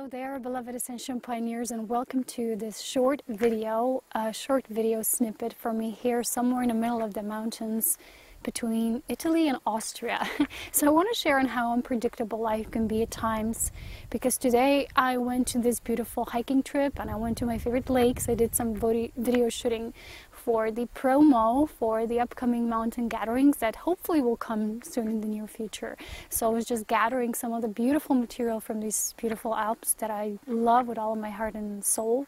Hello there, beloved Ascension Pioneers, and welcome to this short video, a short video snippet from me here somewhere in the middle of the mountains between Italy and Austria. so I want to share on how unpredictable life can be at times because today I went to this beautiful hiking trip and I went to my favorite lakes. I did some video shooting for the promo for the upcoming mountain gatherings that hopefully will come soon in the near future. So I was just gathering some of the beautiful material from these beautiful Alps that I love with all of my heart and soul.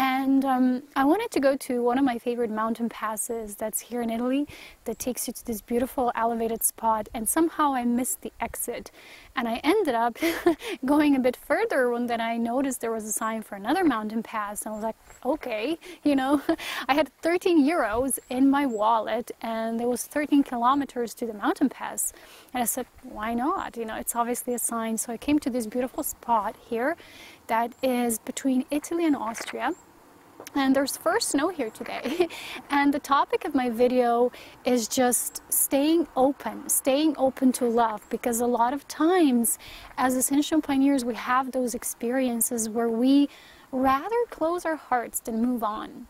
And um, I wanted to go to one of my favorite mountain passes that's here in Italy that takes you to this beautiful elevated spot. And somehow I missed the exit. And I ended up going a bit further when then I noticed there was a sign for another mountain pass. And I was like, okay, you know, I had 13 euros in my wallet and there was 13 kilometers to the mountain pass. And I said, why not? You know, it's obviously a sign. So I came to this beautiful spot here that is between Italy and Austria and there's first snow here today. And the topic of my video is just staying open staying open to love. Because a lot of times as ascension pioneers we have those experiences where we rather close our hearts than move on.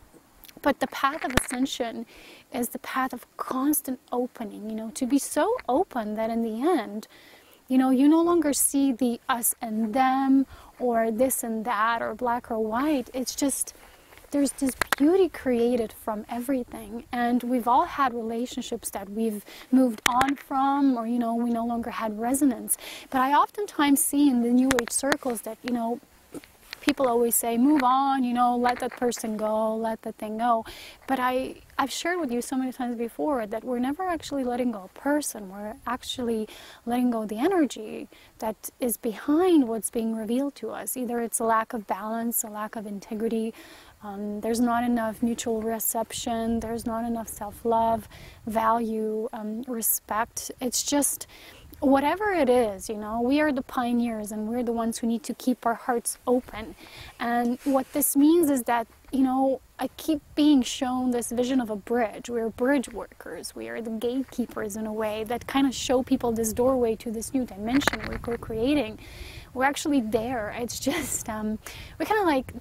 But the path of ascension is the path of constant opening you know to be so open that in the end you know you no longer see the us and them or this and that or black or white. It's just there's this beauty created from everything and we've all had relationships that we've moved on from or you know we no longer had resonance. But i oftentimes see in the new age circles that you know people always say move on you know let that person go let that thing go. But i i've shared with you so many times before that we're never actually letting go a person. We're actually letting go the energy that is behind what's being revealed to us. Either it's a lack of balance a lack of integrity um, there's not enough mutual reception, there's not enough self love, value, um, respect. It's just whatever it is, you know, we are the pioneers and we're the ones who need to keep our hearts open. And what this means is that, you know, I keep being shown this vision of a bridge. We're bridge workers. We are the gatekeepers in a way that kind of show people this doorway to this new dimension we're co creating. We're actually there. It's just, um, we kind of like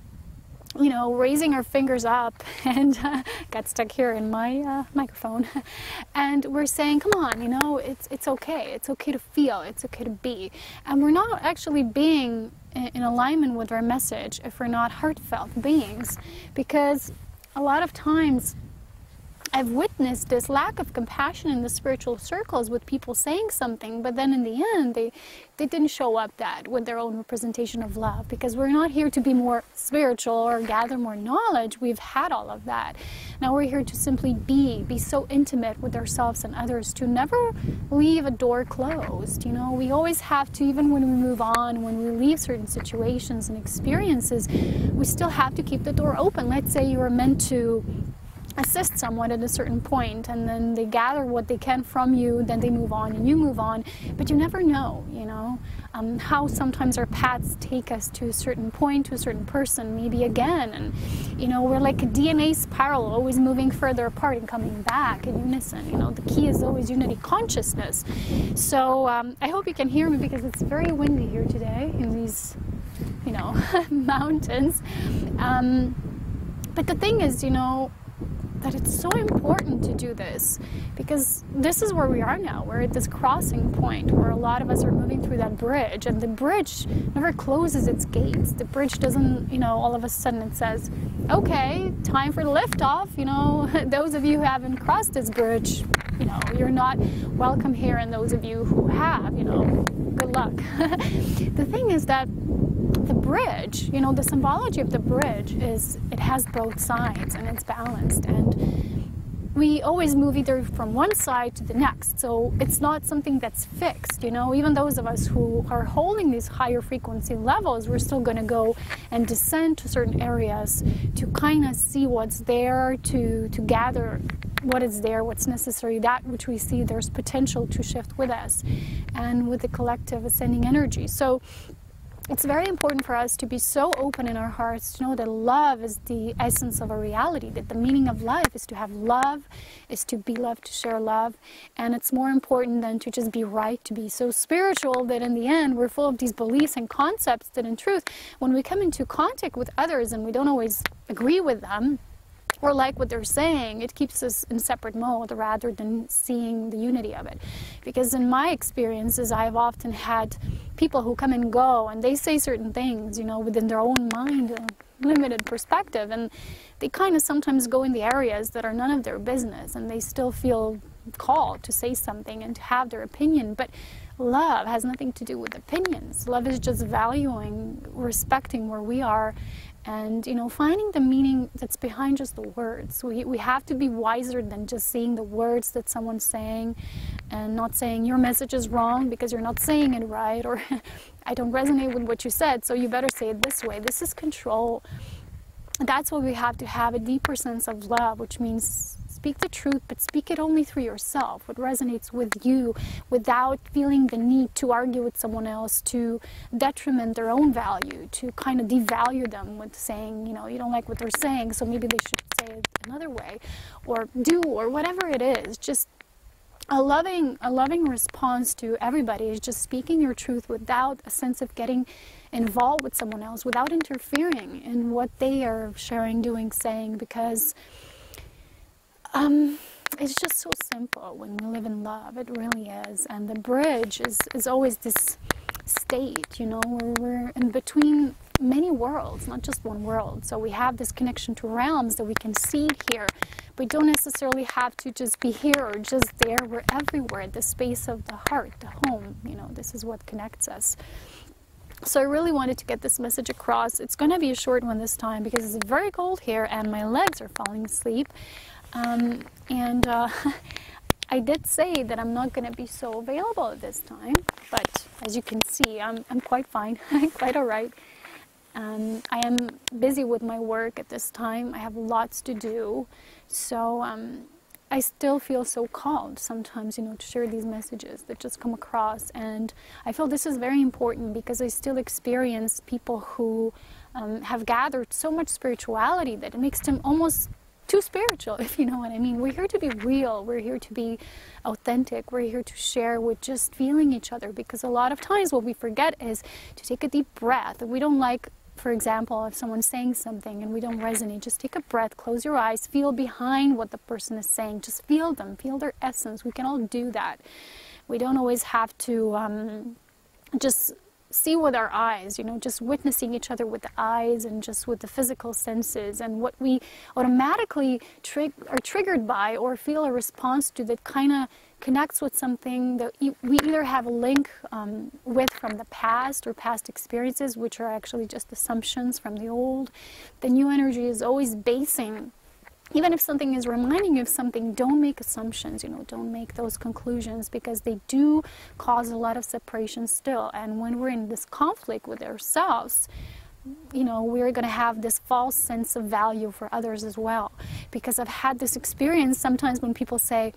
you know, raising our fingers up and uh, got stuck here in my uh, microphone. and we're saying, come on, you know, it's, it's okay. It's okay to feel. It's okay to be. And we're not actually being in alignment with our message if we're not heartfelt beings. Because a lot of times I've witnessed this lack of compassion in the spiritual circles with people saying something, but then in the end, they, they didn't show up that with their own representation of love because we're not here to be more spiritual or gather more knowledge. We've had all of that. Now we're here to simply be, be so intimate with ourselves and others, to never leave a door closed. You know, we always have to, even when we move on, when we leave certain situations and experiences, we still have to keep the door open. Let's say you are meant to assist someone at a certain point and then they gather what they can from you then they move on and you move on. But you never know you know um, how sometimes our paths take us to a certain point to a certain person maybe again. And you know we're like a dna spiral always moving further apart and coming back in unison. You know the key is always unity consciousness. So um, i hope you can hear me because it's very windy here today in these you know mountains. Um, but the thing is you know that it's so important to do this because this is where we are now. We're at this crossing point where a lot of us are moving through that bridge, and the bridge never closes its gates. The bridge doesn't, you know, all of a sudden it says, okay, time for the liftoff. You know, those of you who haven't crossed this bridge, you know, you're not welcome here, and those of you who have, you know, good luck. the thing is that bridge, you know, the symbology of the bridge is it has both sides and it's balanced. And we always move either from one side to the next. So it's not something that's fixed, you know. Even those of us who are holding these higher frequency levels, we're still going to go and descend to certain areas to kind of see what's there, to, to gather what is there, what's necessary, that which we see there's potential to shift with us and with the collective ascending energy. So it's very important for us to be so open in our hearts to know that love is the essence of a reality, that the meaning of life is to have love, is to be loved, to share love. And it's more important than to just be right, to be so spiritual that in the end we're full of these beliefs and concepts that in truth, when we come into contact with others and we don't always agree with them, or like what they're saying, it keeps us in separate mode rather than seeing the unity of it. Because in my experiences, I've often had people who come and go and they say certain things, you know, within their own mind and limited perspective, and they kind of sometimes go in the areas that are none of their business, and they still feel called to say something and to have their opinion. But love has nothing to do with opinions. Love is just valuing, respecting where we are and you know finding the meaning that's behind just the words we, we have to be wiser than just seeing the words that someone's saying and not saying your message is wrong because you're not saying it right or i don't resonate with what you said so you better say it this way this is control that's why we have to have a deeper sense of love which means Speak the truth, but speak it only through yourself, what resonates with you, without feeling the need to argue with someone else, to detriment their own value, to kind of devalue them with saying, you know, you don't like what they're saying, so maybe they should say it another way, or do, or whatever it is. Just a loving a loving response to everybody is just speaking your truth without a sense of getting involved with someone else without interfering in what they are sharing doing saying because um, it's just so simple when we live in love. It really is. And the bridge is, is always this state, you know, where we're in between many worlds, not just one world. So we have this connection to realms that we can see here. We don't necessarily have to just be here or just there. We're everywhere, the space of the heart, the home. You know, this is what connects us. So I really wanted to get this message across. It's going to be a short one this time because it's very cold here and my legs are falling asleep. Um, and uh, I did say that I'm not going to be so available at this time, but as you can see, I'm, I'm quite fine, quite all right. Um, I am busy with my work at this time. I have lots to do. So um, I still feel so called sometimes, you know, to share these messages that just come across. And I feel this is very important because I still experience people who um, have gathered so much spirituality that it makes them almost too spiritual, if you know what I mean. We're here to be real. We're here to be authentic. We're here to share with just feeling each other because a lot of times what we forget is to take a deep breath. We don't like, for example, if someone's saying something and we don't resonate, just take a breath, close your eyes, feel behind what the person is saying. Just feel them, feel their essence. We can all do that. We don't always have to um, just see with our eyes, you know, just witnessing each other with the eyes and just with the physical senses and what we automatically tri- are triggered by or feel a response to that kind of connects with something that we either have a link um, with from the past or past experiences, which are actually just assumptions from the old. The new energy is always basing even if something is reminding you of something, don't make assumptions, you know, don't make those conclusions because they do cause a lot of separation still. And when we're in this conflict with ourselves, you know, we're going to have this false sense of value for others as well. Because I've had this experience sometimes when people say,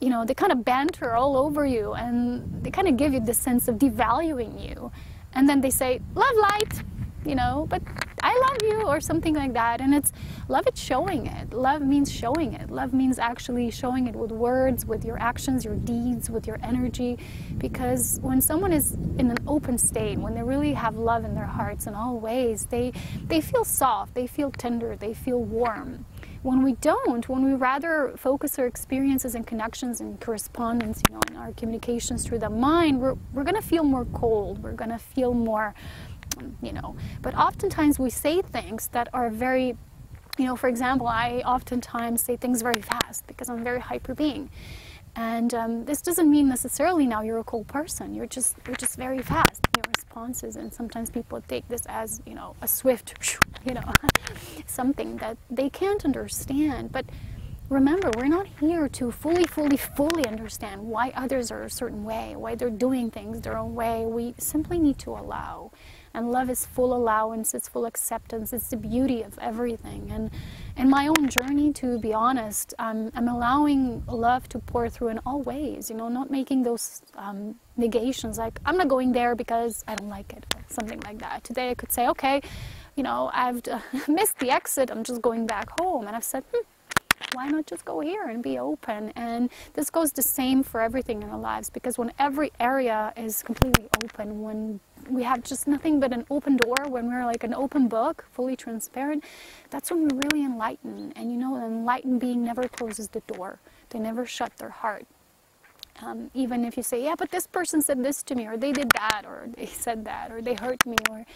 you know, they kind of banter all over you and they kind of give you this sense of devaluing you. And then they say, love light, you know, but love you or something like that. And it's love it's showing it. Love means showing it. Love means actually showing it with words, with your actions, your deeds, with your energy. Because when someone is in an open state, when they really have love in their hearts in all ways, they they feel soft, they feel tender, they feel warm. When we don't, when we rather focus our experiences and connections and correspondence, you know, in our communications through the mind, we're, we're going to feel more cold. We're going to feel more you know. But oftentimes we say things that are very, you know, for example, I oftentimes say things very fast because I'm very hyper being. And um, this doesn't mean necessarily now you're a cool person. You're just you're just very fast in your responses, and sometimes people take this as you know a swift, you know, something that they can't understand. But remember, we're not here to fully, fully, fully understand why others are a certain way, why they're doing things their own way. We simply need to allow. And love is full allowance, it's full acceptance, it's the beauty of everything. And in my own journey, to be honest, um, I'm allowing love to pour through in all ways, you know, not making those um, negations like, I'm not going there because I don't like it, or something like that. Today I could say, okay, you know, I've missed the exit, I'm just going back home. And I've said, hmm, why not just go here and be open? And this goes the same for everything in our lives because when every area is completely open, when we have just nothing but an open door, when we're like an open book, fully transparent, that's when we really enlighten. And you know, an enlightened being never closes the door, they never shut their heart. Um, even if you say, yeah, but this person said this to me, or they did that, or they said that, or they hurt me, or it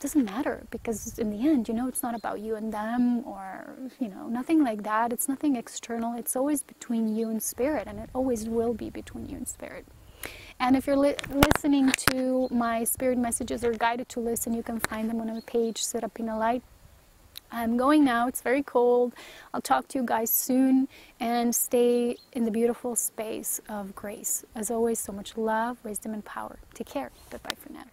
doesn't matter because in the end, you know, it's not about you and them or, you know, nothing like that. It's nothing external. It's always between you and spirit, and it always will be between you and spirit. And if you're li listening to my spirit messages or guided to listen, you can find them on a page Serapina Light. I'm going now. It's very cold. I'll talk to you guys soon and stay in the beautiful space of grace. As always, so much love, wisdom, and power. Take care. Bye bye for now.